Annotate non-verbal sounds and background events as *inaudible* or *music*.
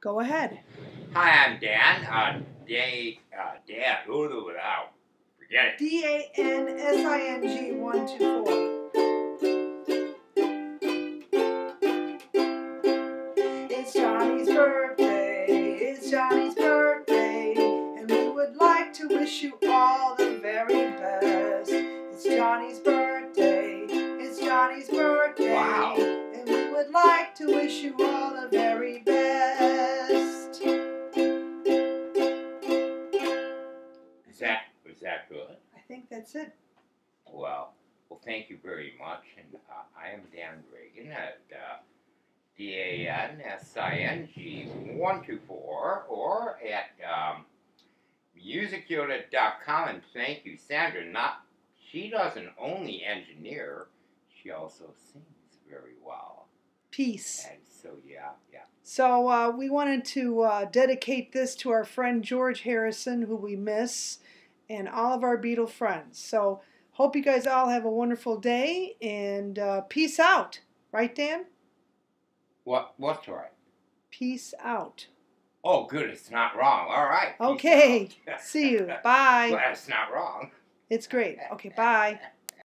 Go ahead. Hi, I'm Dan. Uh, Dan, uh, Dan, no, no, forget it. D A N S I N G 124. It's Johnny's birthday. It's Johnny's birthday. And we would like to wish you all the very best. It's Johnny's birthday. It's Johnny's birthday. Wow. And we would like to wish you all the very best. Was that good? I think that's it. Well, well, thank you very much. And uh, I am Dan Reagan at uh, D-A-N-S-I-N-G 124 or at um, musicyoda.com. And thank you, Sandra. Not She doesn't only engineer, she also sings very well. Peace. And so, yeah, yeah. So uh, we wanted to uh, dedicate this to our friend George Harrison, who we miss, and all of our Beatle friends. So hope you guys all have a wonderful day and uh, peace out. Right, Dan? What, what's right? Peace out. Oh, good. It's not wrong. All right. Okay. See you. Bye. *laughs* well, it's not wrong. It's great. Okay, bye. *laughs*